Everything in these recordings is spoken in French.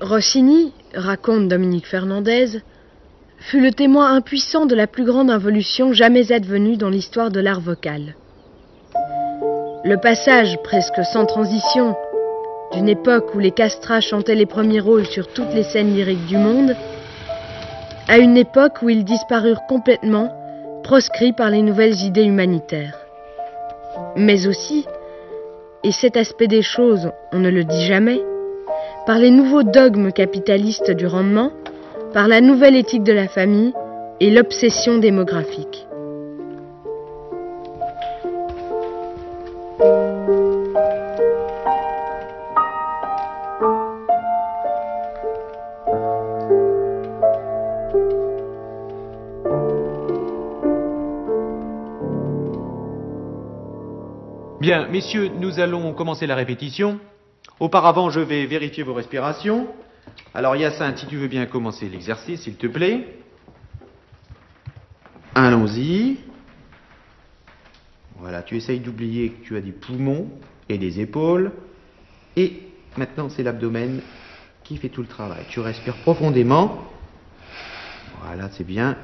Rossini, raconte Dominique Fernandez, fut le témoin impuissant de la plus grande involution jamais advenue dans l'histoire de l'art vocal. Le passage, presque sans transition, d'une époque où les castrats chantaient les premiers rôles sur toutes les scènes lyriques du monde, à une époque où ils disparurent complètement, proscrits par les nouvelles idées humanitaires. Mais aussi, et cet aspect des choses, on ne le dit jamais, par les nouveaux dogmes capitalistes du rendement, par la nouvelle éthique de la famille et l'obsession démographique. Bien, messieurs, nous allons commencer la répétition. Auparavant, je vais vérifier vos respirations. Alors, Hyacinthe, si tu veux bien commencer l'exercice, s'il te plaît. Allons-y. Voilà, tu essayes d'oublier que tu as des poumons et des épaules. Et maintenant, c'est l'abdomen qui fait tout le travail. Tu respires profondément. Voilà, c'est bien.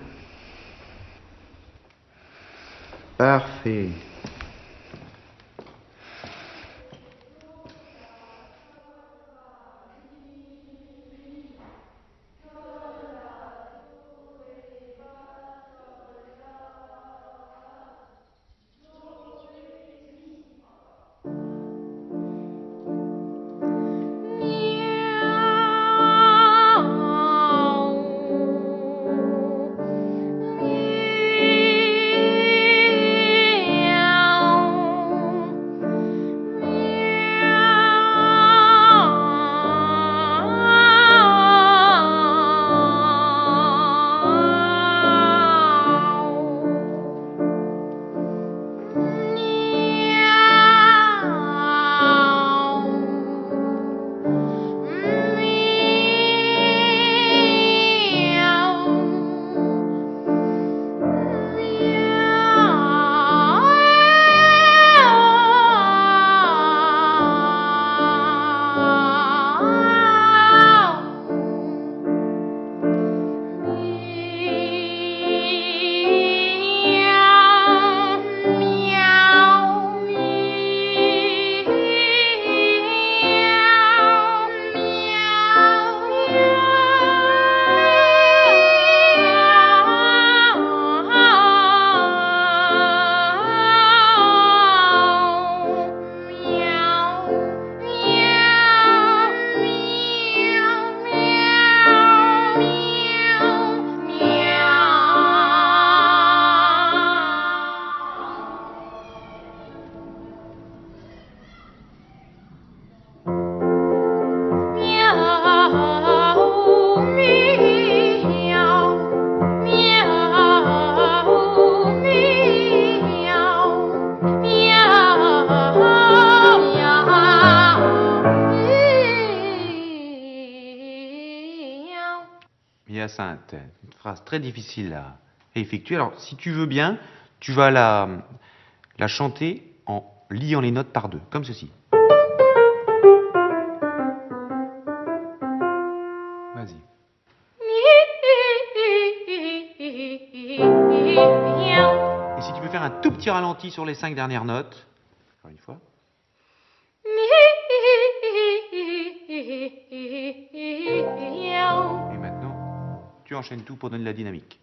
Parfait. Hyacinthe, une phrase très difficile à effectuer. Alors, si tu veux bien, tu vas la, la chanter en liant les notes par deux, comme ceci. Vas-y. Et si tu peux faire un tout petit ralenti sur les cinq dernières notes, encore une fois. Tu enchaînes tout pour donner de la dynamique.